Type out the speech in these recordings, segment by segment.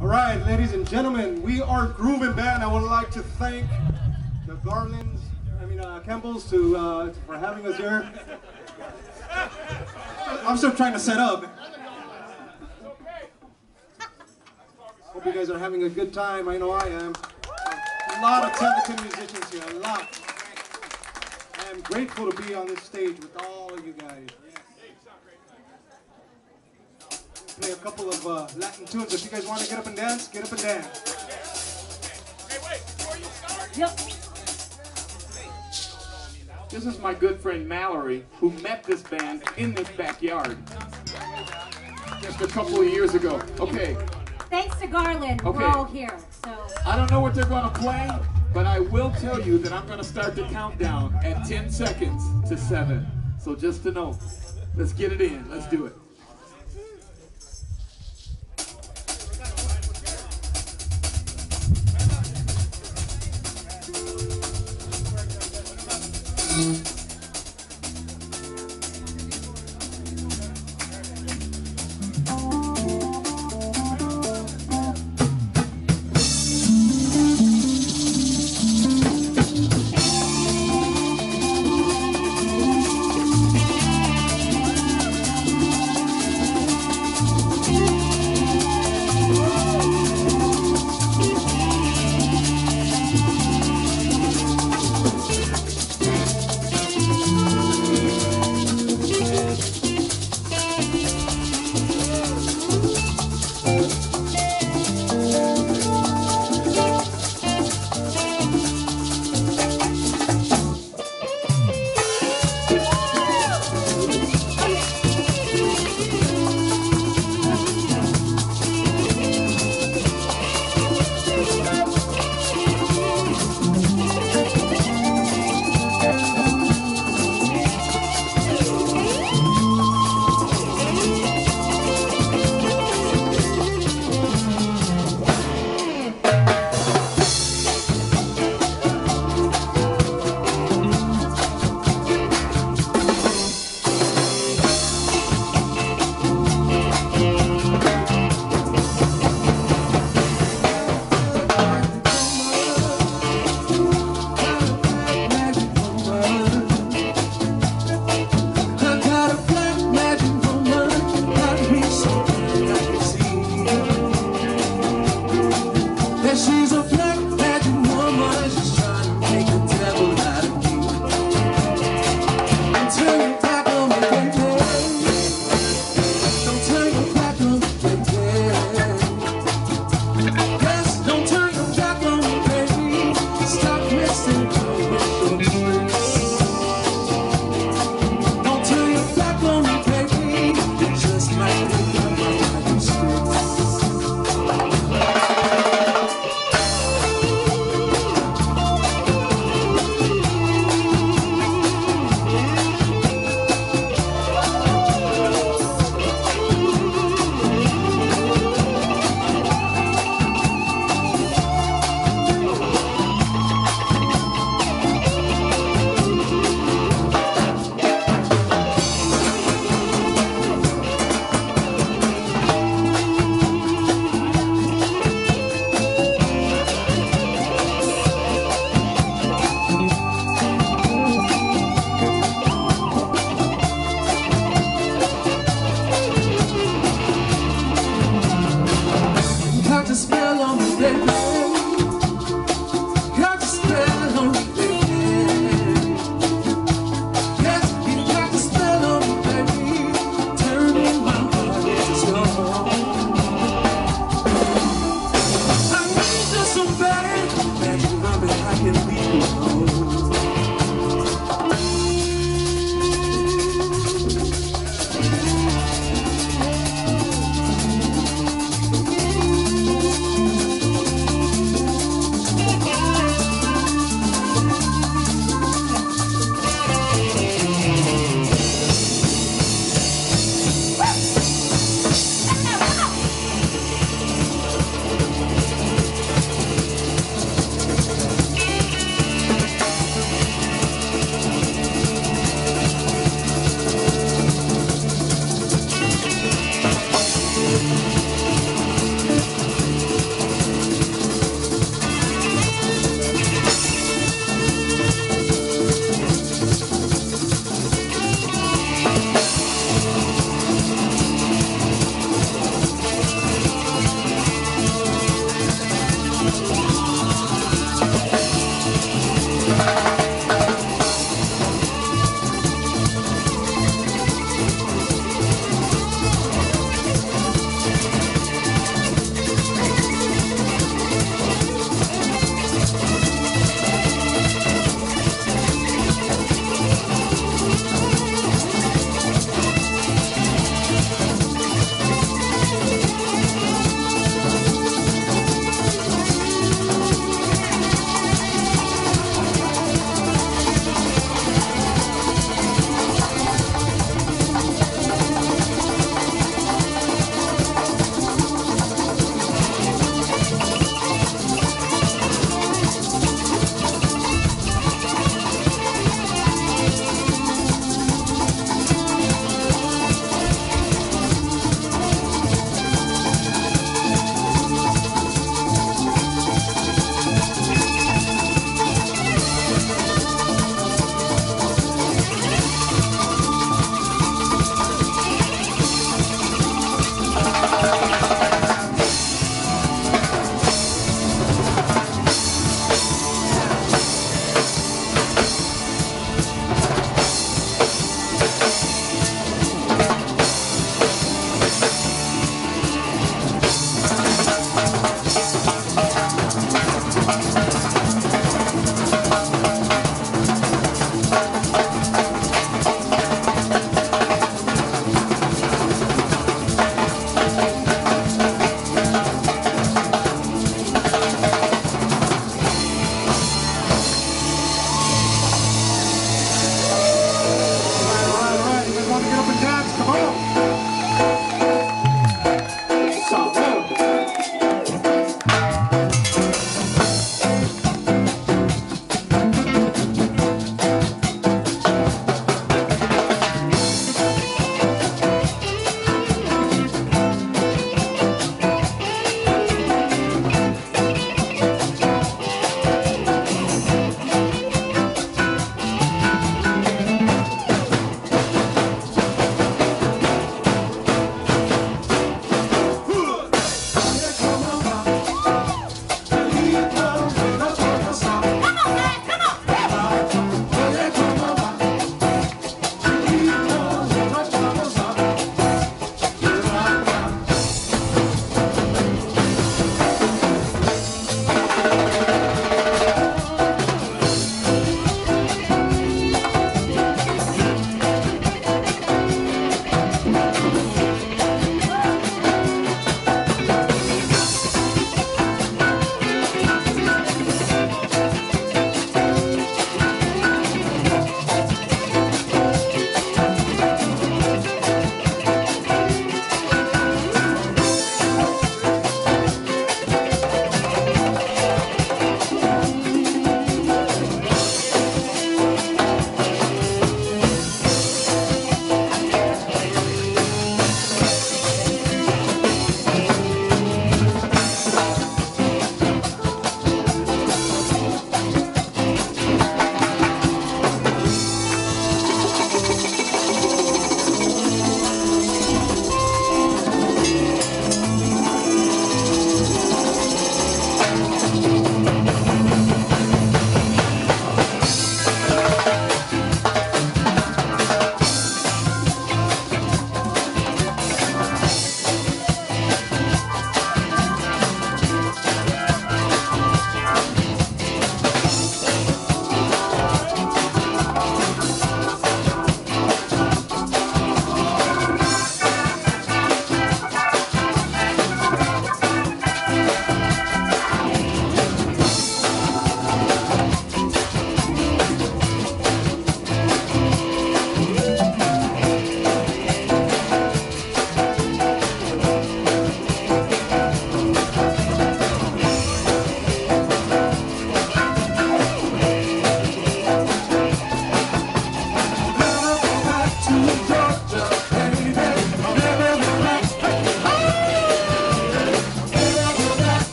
All right, ladies and gentlemen, we are Groovin' Band. I would like to thank the Garlands, I mean uh, Campbells, to uh, for having us here. I'm still trying to set up. Hope you guys are having a good time. I know I am. A lot of talented musicians here, a lot. I am grateful to be on this stage with all of you guys. Play a couple of uh, Latin tunes. If you guys want to get up and dance, get up and dance. Yep. This is my good friend Mallory, who met this band in this backyard just a couple of years ago. Okay, Thanks to Garland, Okay. we're all here. So I don't know what they're going to play, but I will tell you that I'm going to start the countdown at 10 seconds to 7. So just to know, let's get it in. Let's do it.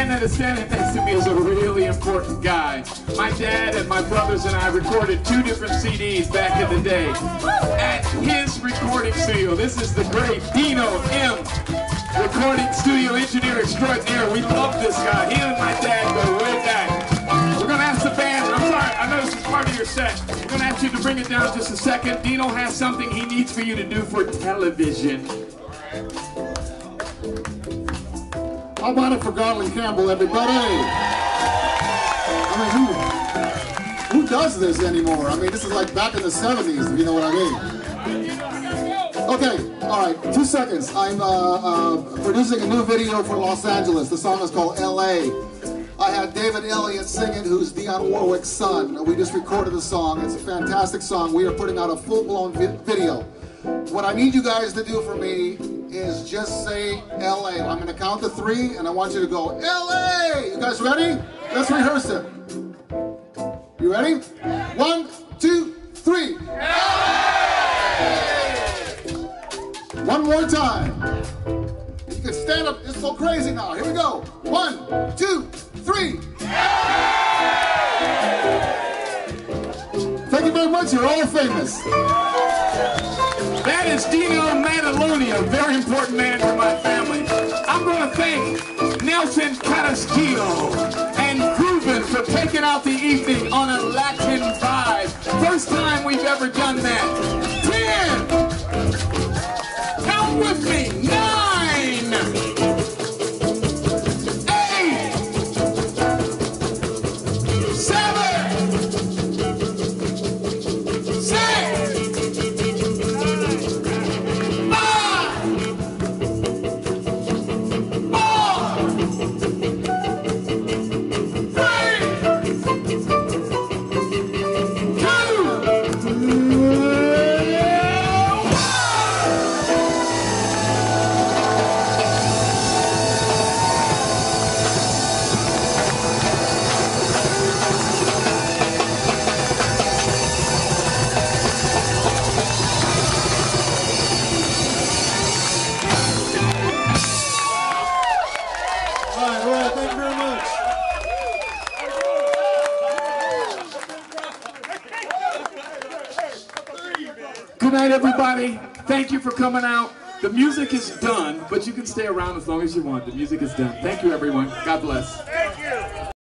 Man that is standing next to me is a really important guy. My dad and my brothers and I recorded two different CDs back in the day at his recording studio. This is the great Dino M. Recording studio engineer extraordinaire. We love this guy. He and my dad go way back. We're gonna ask the band. I'm sorry, I know this is part of your set. We're gonna ask you to bring it down just a second. Dino has something he needs for you to do for television. How about it for Garland Campbell, everybody? I mean, who, who does this anymore? I mean, this is like back in the 70s, if you know what I mean. Okay, all right, two seconds. I'm uh, uh, producing a new video for Los Angeles. The song is called L.A. I had David Elliott singing, who's Dionne Warwick's son. We just recorded the song. It's a fantastic song. We are putting out a full-blown vi- video. What I need you guys to do for me is just say LA. I'm gonna count to three and I want you to go LA. You guys ready? Let's rehearse it. You ready? One, two, three. One more time. You can stand up. It's so crazy now. Here we go. One, two, three. Thank you very much. You're all famous. That is Dino Maddalone, a very important man for my family. I'm going to thank Nelson Carrasquillo and Groovin for taking out the everybody. Thank you for coming out. The music is done, but you can stay around as long as you want. The music is done. Thank you, everyone. God bless.